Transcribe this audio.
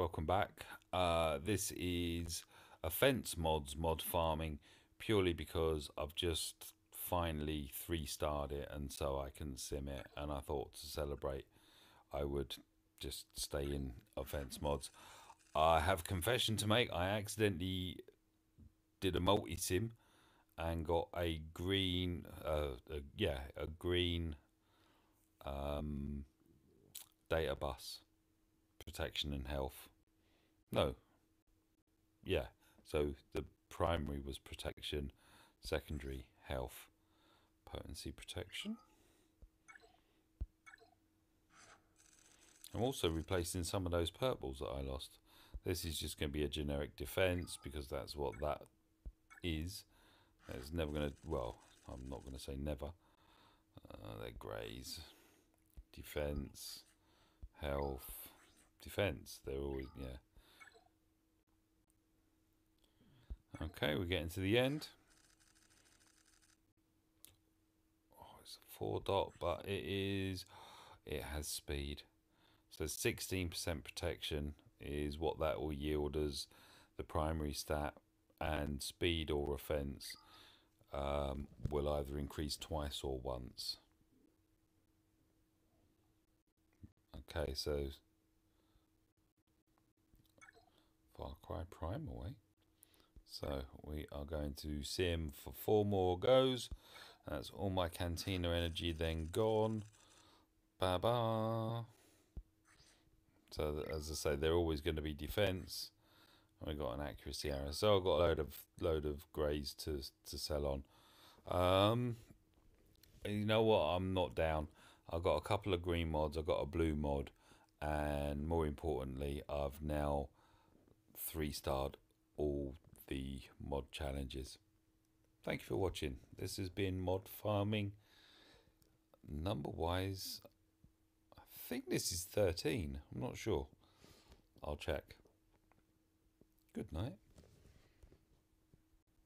welcome back. Uh, this is Offense Mods mod farming purely because I've just finally three starred it and so I can sim it and I thought to celebrate I would just stay in Offense Mods. I have a confession to make. I accidentally did a multi sim and got a green, uh, a, yeah, a green um, data bus protection and health. No. Yeah. So the primary was protection, secondary health, potency protection. I'm also replacing some of those purples that I lost. This is just going to be a generic defense because that's what that is. It's never going to, well, I'm not going to say never. Uh, they're greys. Defense, health, defense. They're always, yeah. Okay, we're getting to the end. Oh, it's a four dot, but it is, it has speed. So 16% protection is what that will yield as the primary stat and speed or offense um, will either increase twice or once. Okay, so Far Cry Prime away. So we are going to sim for four more goes. That's all my Cantina energy then gone. Ba ba. So as I say, they're always going to be defense. I got an accuracy error, so I've got a load of load of greys to to sell on. Um, you know what? I'm not down. I've got a couple of green mods. I've got a blue mod, and more importantly, I've now three starred all the mod challenges. Thank you for watching. This has been mod farming. Number wise, I think this is 13. I'm not sure. I'll check. Good night.